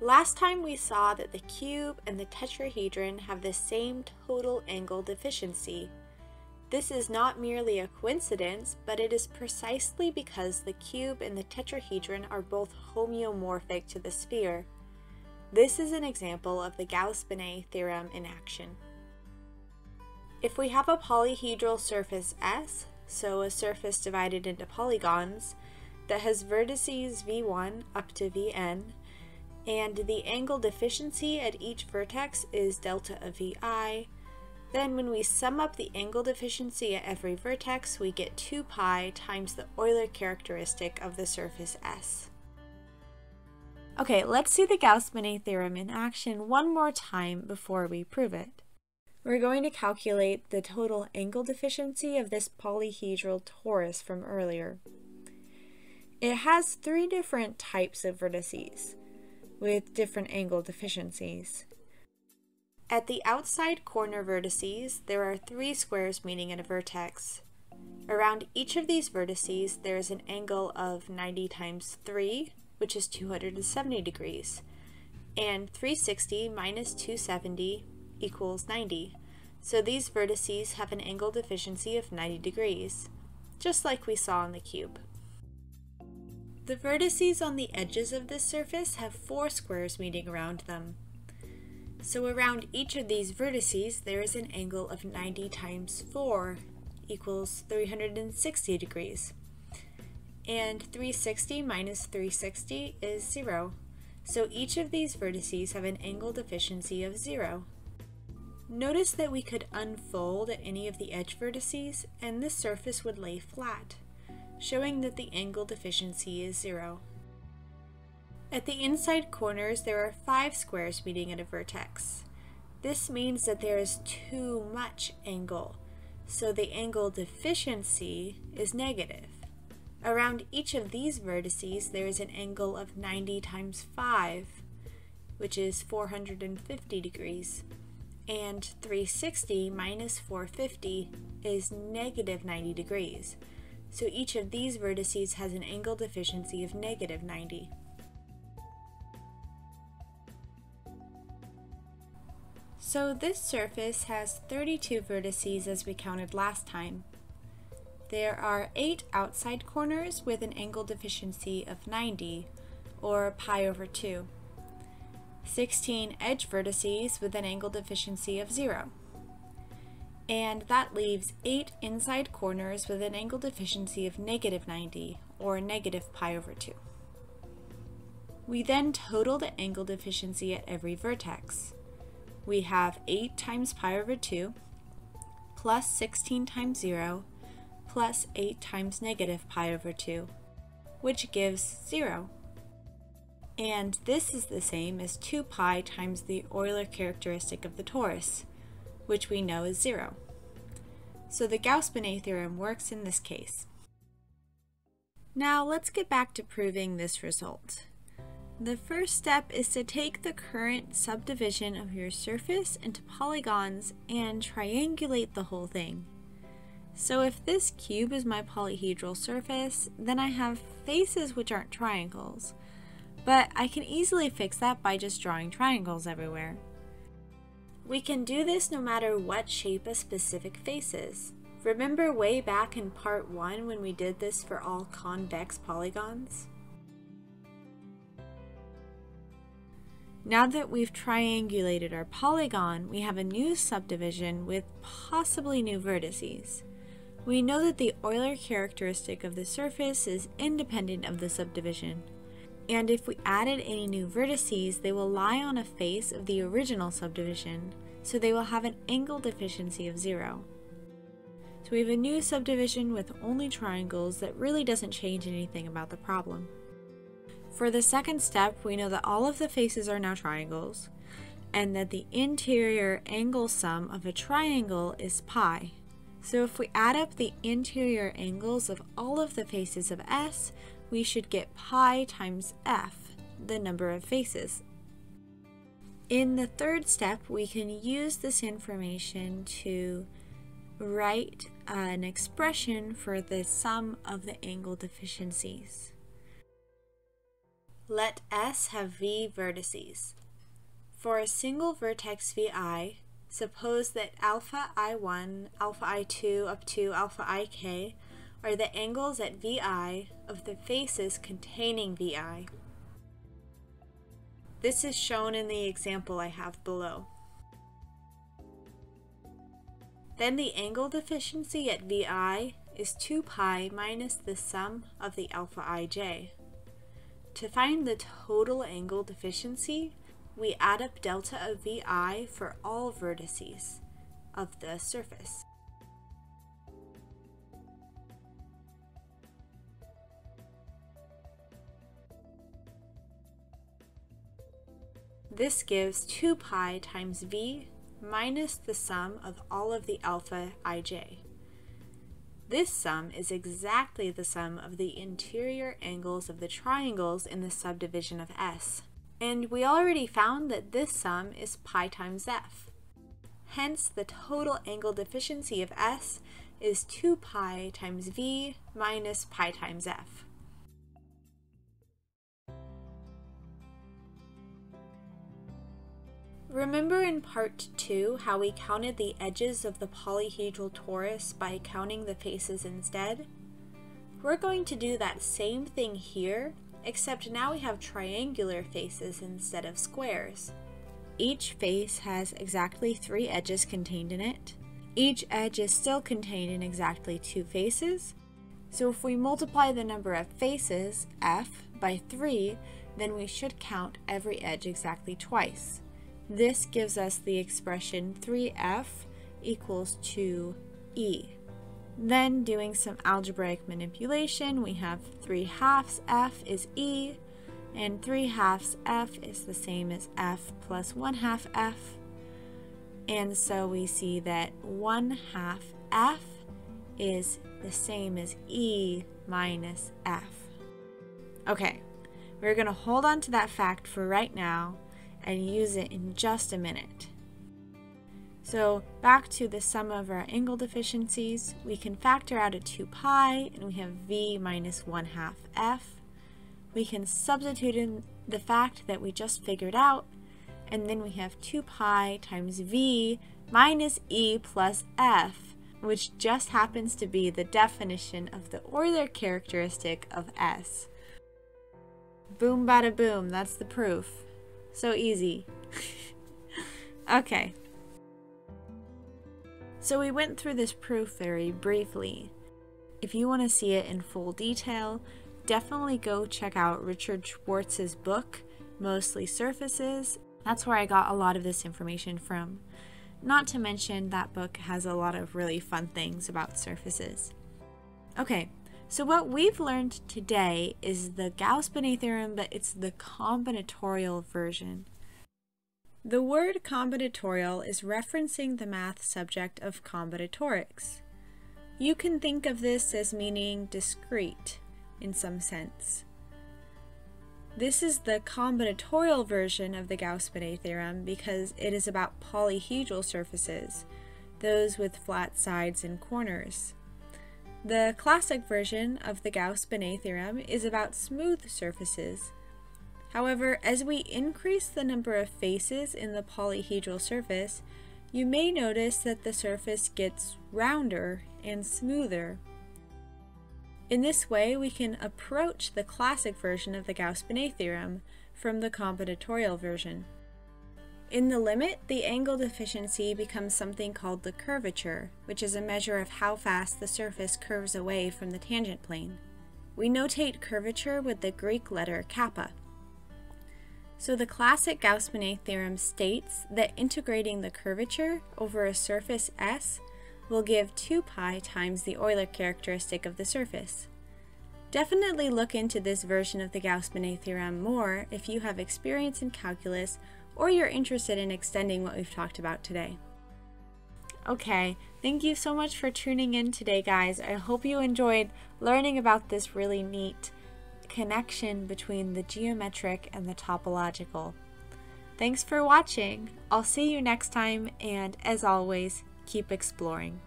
Last time we saw that the cube and the tetrahedron have the same total angle deficiency. This is not merely a coincidence, but it is precisely because the cube and the tetrahedron are both homeomorphic to the sphere. This is an example of the Gauss-Bonnet theorem in action. If we have a polyhedral surface S, so a surface divided into polygons, that has vertices v1 up to vn, and the angle deficiency at each vertex is delta of vi, then when we sum up the angle deficiency at every vertex, we get 2 pi times the Euler characteristic of the surface S. Okay, let's see the Gauss-Bonnet theorem in action one more time before we prove it. We're going to calculate the total angle deficiency of this polyhedral torus from earlier. It has three different types of vertices with different angle deficiencies. At the outside corner vertices, there are three squares meeting at a vertex. Around each of these vertices, there is an angle of 90 times 3, which is 270 degrees, and 360 minus 270 equals 90. So these vertices have an angle deficiency of 90 degrees, just like we saw on the cube. The vertices on the edges of this surface have four squares meeting around them. So around each of these vertices, there is an angle of 90 times 4 equals 360 degrees. And 360 minus 360 is 0. So each of these vertices have an angle deficiency of 0. Notice that we could unfold any of the edge vertices, and this surface would lay flat showing that the angle deficiency is zero. At the inside corners, there are five squares meeting at a vertex. This means that there is too much angle, so the angle deficiency is negative. Around each of these vertices, there is an angle of 90 times 5, which is 450 degrees. And 360 minus 450 is negative 90 degrees so each of these vertices has an angle deficiency of negative 90. So this surface has 32 vertices as we counted last time. There are 8 outside corners with an angle deficiency of 90, or pi over 2. 16 edge vertices with an angle deficiency of 0 and that leaves 8 inside corners with an angle deficiency of negative 90, or negative pi over 2. We then total the angle deficiency at every vertex. We have 8 times pi over 2, plus 16 times 0, plus 8 times negative pi over 2, which gives 0. And this is the same as 2 pi times the Euler characteristic of the torus, which we know is 0. So the Gauss-Bonnet theorem works in this case. Now let's get back to proving this result. The first step is to take the current subdivision of your surface into polygons and triangulate the whole thing. So if this cube is my polyhedral surface, then I have faces which aren't triangles. But I can easily fix that by just drawing triangles everywhere. We can do this no matter what shape a specific face is. Remember way back in part 1 when we did this for all convex polygons? Now that we've triangulated our polygon, we have a new subdivision with possibly new vertices. We know that the Euler characteristic of the surface is independent of the subdivision. And if we added any new vertices, they will lie on a face of the original subdivision, so they will have an angle deficiency of zero. So we have a new subdivision with only triangles that really doesn't change anything about the problem. For the second step, we know that all of the faces are now triangles, and that the interior angle sum of a triangle is pi. So if we add up the interior angles of all of the faces of S, we should get pi times f, the number of faces. In the third step, we can use this information to write an expression for the sum of the angle deficiencies. Let S have V vertices. For a single vertex VI, suppose that alpha I1, alpha I2 up to alpha IK are the angles at VI of the faces containing VI. This is shown in the example I have below. Then the angle deficiency at VI is 2 pi minus the sum of the alpha ij. To find the total angle deficiency, we add up delta of VI for all vertices of the surface. This gives 2 pi times V minus the sum of all of the alpha ij. This sum is exactly the sum of the interior angles of the triangles in the subdivision of S. And we already found that this sum is pi times f. Hence, the total angle deficiency of S is 2 pi times v minus pi times f. Remember in part 2 how we counted the edges of the polyhedral torus by counting the faces instead? We're going to do that same thing here, except now we have triangular faces instead of squares. Each face has exactly three edges contained in it. Each edge is still contained in exactly two faces, so if we multiply the number of faces, f, by 3, then we should count every edge exactly twice. This gives us the expression 3f equals 2e. Then doing some algebraic manipulation, we have 3 halves f is e, and 3 halves f is the same as f plus 1 half f. And so we see that 1 half f is the same as e minus f. Okay, we're going to hold on to that fact for right now and use it in just a minute. So back to the sum of our angle deficiencies, we can factor out a 2 pi and we have v minus 1 half f. We can substitute in the fact that we just figured out and then we have 2 pi times v minus e plus f, which just happens to be the definition of the Euler characteristic of S. Boom bada boom, that's the proof. So easy. okay. So we went through this proof very briefly. If you want to see it in full detail, definitely go check out Richard Schwartz's book, Mostly Surfaces. That's where I got a lot of this information from. Not to mention, that book has a lot of really fun things about surfaces. Okay, so what we've learned today is the Gauss-Bonnet theorem, but it's the combinatorial version. The word combinatorial is referencing the math subject of combinatorics. You can think of this as meaning discrete in some sense. This is the combinatorial version of the Gauss-Bonnet theorem because it is about polyhedral surfaces, those with flat sides and corners. The classic version of the Gauss-Bonnet theorem is about smooth surfaces. However, as we increase the number of faces in the polyhedral surface, you may notice that the surface gets rounder and smoother. In this way, we can approach the classic version of the Gauss-Bonnet theorem from the combinatorial version. In the limit, the angle deficiency becomes something called the curvature, which is a measure of how fast the surface curves away from the tangent plane. We notate curvature with the Greek letter kappa. So the classic Gauss-Bonnet theorem states that integrating the curvature over a surface S will give 2 pi times the Euler characteristic of the surface. Definitely look into this version of the Gauss-Bonnet theorem more if you have experience in calculus or you're interested in extending what we've talked about today. Okay, thank you so much for tuning in today, guys. I hope you enjoyed learning about this really neat connection between the geometric and the topological. Thanks for watching. I'll see you next time, and as always, keep exploring.